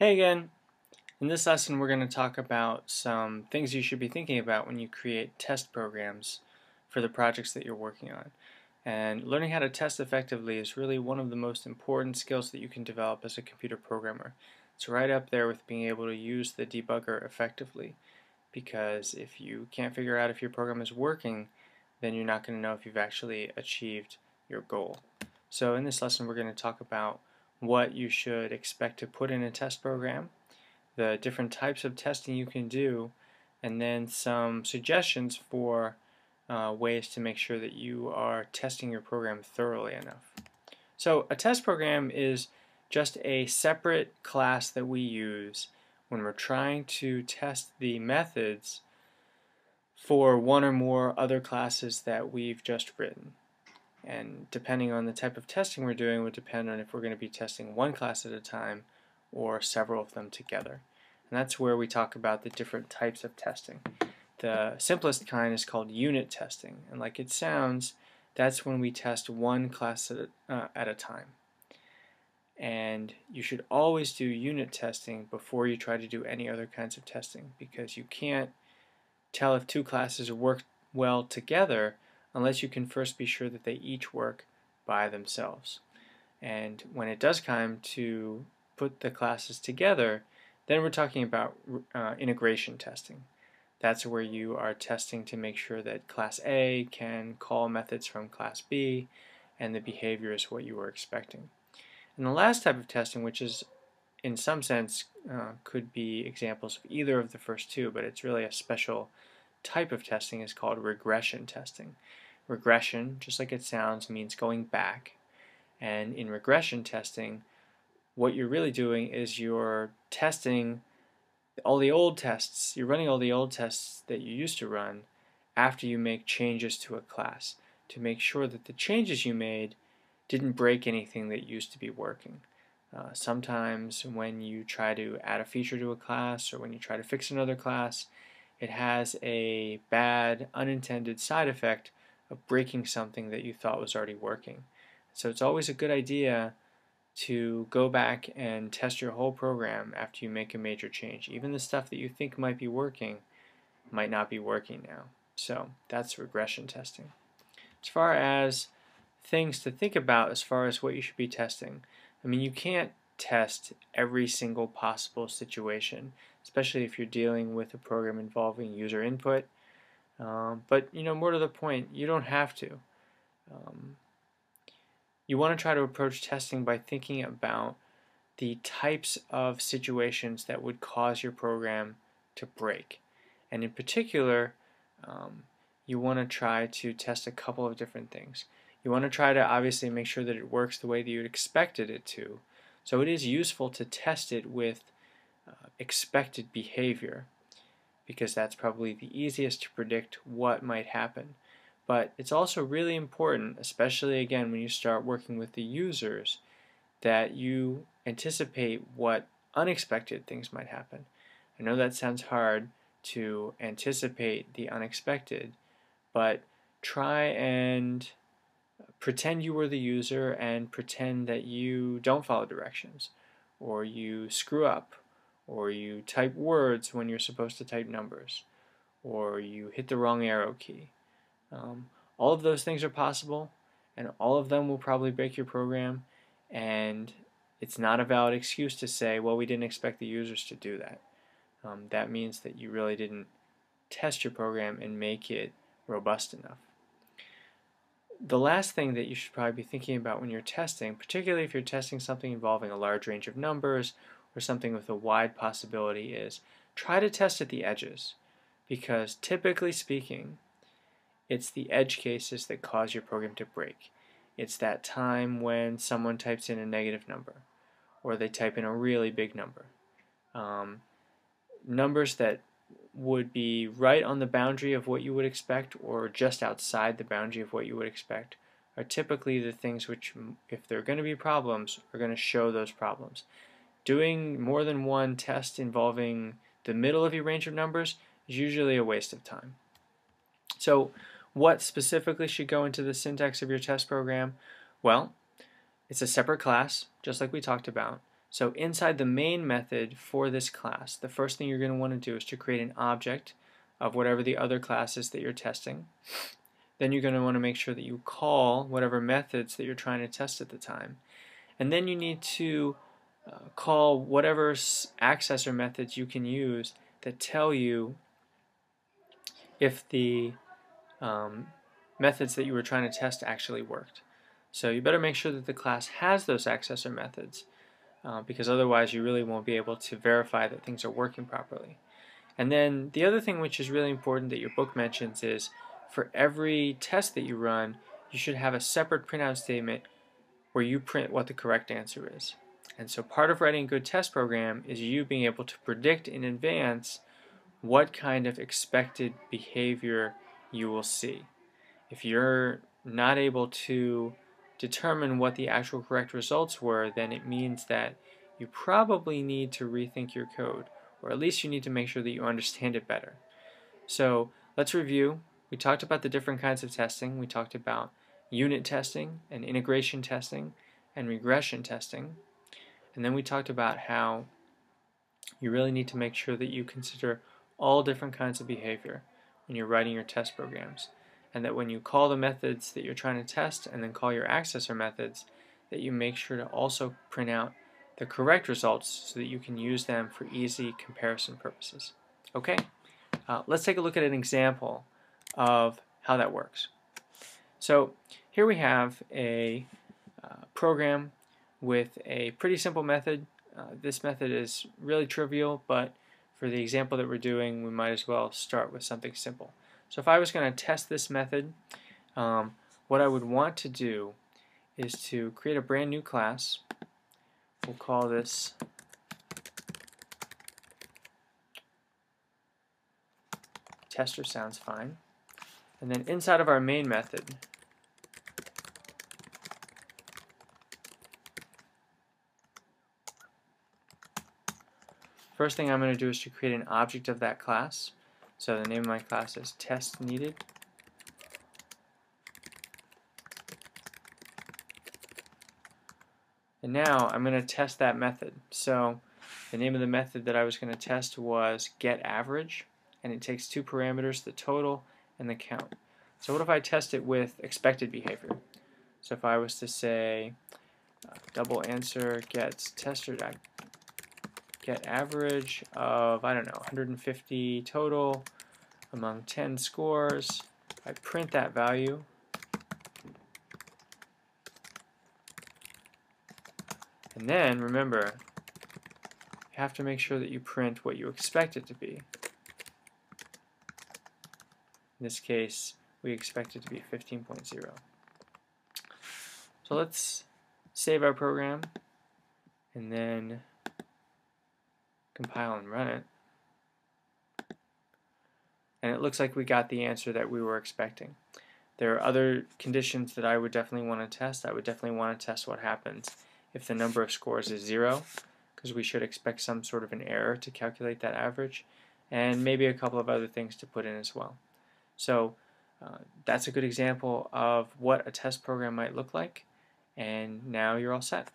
Hey again! In this lesson we're going to talk about some things you should be thinking about when you create test programs for the projects that you're working on. And learning how to test effectively is really one of the most important skills that you can develop as a computer programmer. It's right up there with being able to use the debugger effectively because if you can't figure out if your program is working then you're not going to know if you've actually achieved your goal. So in this lesson we're going to talk about what you should expect to put in a test program, the different types of testing you can do, and then some suggestions for uh, ways to make sure that you are testing your program thoroughly enough. So a test program is just a separate class that we use when we're trying to test the methods for one or more other classes that we've just written. And depending on the type of testing we're doing would depend on if we're going to be testing one class at a time or several of them together. And that's where we talk about the different types of testing. The simplest kind is called unit testing. And like it sounds, that's when we test one class at a, uh, at a time. And you should always do unit testing before you try to do any other kinds of testing because you can't tell if two classes work well together unless you can first be sure that they each work by themselves. And when it does come to put the classes together, then we're talking about uh, integration testing. That's where you are testing to make sure that class A can call methods from class B and the behavior is what you were expecting. And the last type of testing, which is in some sense uh, could be examples of either of the first two, but it's really a special type of testing is called regression testing. Regression, just like it sounds, means going back. And in regression testing, what you're really doing is you're testing all the old tests. You're running all the old tests that you used to run after you make changes to a class to make sure that the changes you made didn't break anything that used to be working. Uh, sometimes when you try to add a feature to a class or when you try to fix another class, it has a bad unintended side effect of breaking something that you thought was already working. So it's always a good idea to go back and test your whole program after you make a major change. Even the stuff that you think might be working might not be working now. So that's regression testing. As far as things to think about as far as what you should be testing, I mean, you can't test every single possible situation, especially if you're dealing with a program involving user input. Um, but, you know, more to the point, you don't have to. Um, you want to try to approach testing by thinking about the types of situations that would cause your program to break. And in particular, um, you want to try to test a couple of different things. You want to try to obviously make sure that it works the way that you'd expected it to. So it is useful to test it with uh, expected behavior because that's probably the easiest to predict what might happen. But it's also really important, especially again when you start working with the users, that you anticipate what unexpected things might happen. I know that sounds hard to anticipate the unexpected, but try and pretend you were the user and pretend that you don't follow directions, or you screw up, or you type words when you're supposed to type numbers, or you hit the wrong arrow key. Um, all of those things are possible, and all of them will probably break your program, and it's not a valid excuse to say, well, we didn't expect the users to do that. Um, that means that you really didn't test your program and make it robust enough the last thing that you should probably be thinking about when you're testing, particularly if you're testing something involving a large range of numbers or something with a wide possibility, is try to test at the edges. Because typically speaking, it's the edge cases that cause your program to break. It's that time when someone types in a negative number or they type in a really big number. Um, numbers that would be right on the boundary of what you would expect or just outside the boundary of what you would expect are typically the things which, if there are going to be problems, are going to show those problems. Doing more than one test involving the middle of your range of numbers is usually a waste of time. So what specifically should go into the syntax of your test program? Well, it's a separate class, just like we talked about. So inside the main method for this class, the first thing you're going to want to do is to create an object of whatever the other class is that you're testing. Then you're going to want to make sure that you call whatever methods that you're trying to test at the time. And then you need to call whatever accessor methods you can use that tell you if the um, methods that you were trying to test actually worked. So you better make sure that the class has those accessor methods uh, because otherwise you really won't be able to verify that things are working properly. And then the other thing which is really important that your book mentions is for every test that you run, you should have a separate printout statement where you print what the correct answer is. And so part of writing a good test program is you being able to predict in advance what kind of expected behavior you will see. If you're not able to determine what the actual correct results were, then it means that you probably need to rethink your code, or at least you need to make sure that you understand it better. So let's review. We talked about the different kinds of testing. We talked about unit testing and integration testing and regression testing. And then we talked about how you really need to make sure that you consider all different kinds of behavior when you're writing your test programs and that when you call the methods that you're trying to test and then call your accessor methods that you make sure to also print out the correct results so that you can use them for easy comparison purposes. Okay, uh, let's take a look at an example of how that works. So here we have a uh, program with a pretty simple method. Uh, this method is really trivial, but for the example that we're doing, we might as well start with something simple. So if I was going to test this method, um, what I would want to do is to create a brand new class. We'll call this tester sounds fine. And then inside of our main method, First thing I'm going to do is to create an object of that class. So the name of my class is test needed. And now I'm going to test that method. So the name of the method that I was going to test was get average and it takes two parameters, the total and the count. So what if I test it with expected behavior? So if I was to say uh, double answer gets tester get average of, I don't know, 150 total among 10 scores. I print that value. And then, remember, you have to make sure that you print what you expect it to be. In this case, we expect it to be 15.0. So let's save our program and then compile and run it. And it looks like we got the answer that we were expecting. There are other conditions that I would definitely want to test. I would definitely want to test what happens if the number of scores is zero, because we should expect some sort of an error to calculate that average, and maybe a couple of other things to put in as well. So uh, that's a good example of what a test program might look like, and now you're all set.